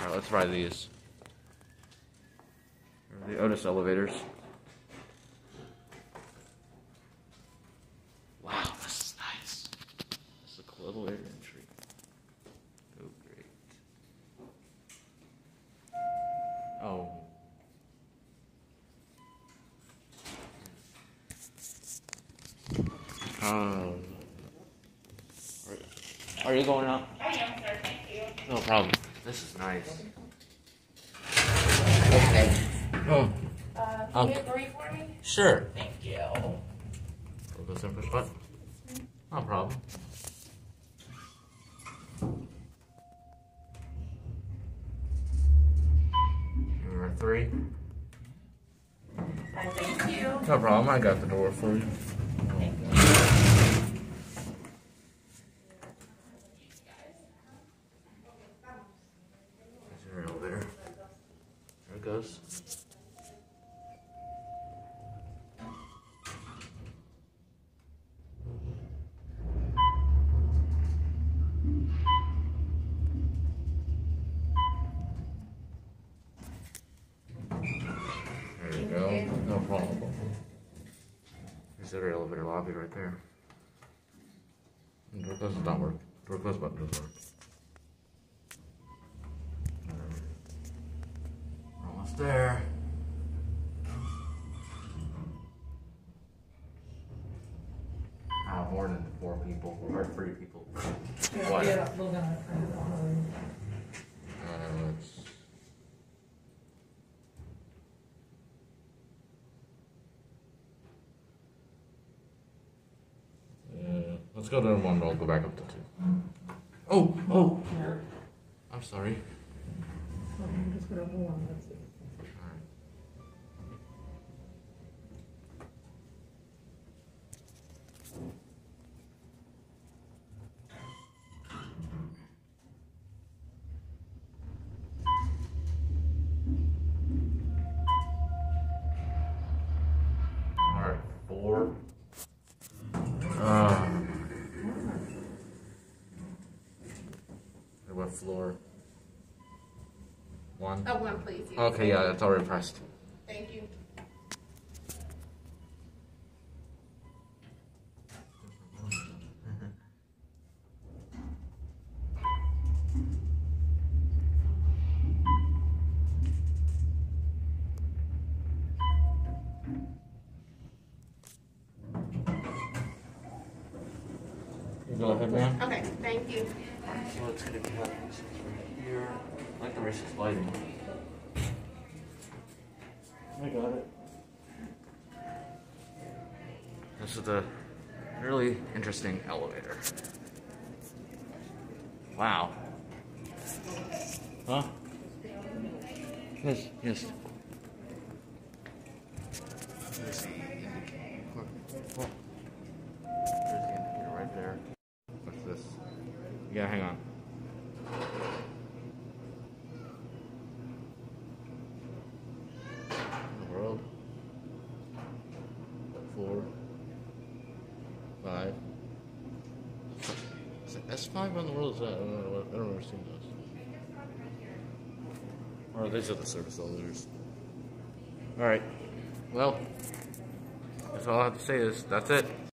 Alright, let's try these. The Otis elevators. Wow, this is nice. This is a cool elevator entry. Oh, great. Oh. Um. Are, are you going out? I am, sir. Thank you. No problem. This is nice. Okay. Oh, Uh, can Um, you hit three for me? sure. Thank you. We'll go some push button. No problem. Number three. Uh, thank you. No problem. I got the door for you. Thank you. There's your elevator. There. There you go. No problem. There's your elevator lobby right there. Door close does not work. Door close button does work. There. Ah, more than four people or three people. What? Yeah, we're gonna, Uh, let's. Uh, let's go down one. I'll go back up to two. Oh, oh. I'm sorry. I'm just gonna move on, that's it. What floor? One. Oh, one, please. yes. Okay, yeah, that's already pressed. Go ahead, ma'am. Okay, thank you. So it's gonna be like this right here. I like the recessed lighting. I got it. This is a really interesting elevator. Wow. Huh? Yes, yes. There's the Gotta hang on. World. Four. Five. S5 on the world? Is that? I don't know. I don't ever seen those. Or these are the service elevators. Alright. Well, that's all I have to say is that's it.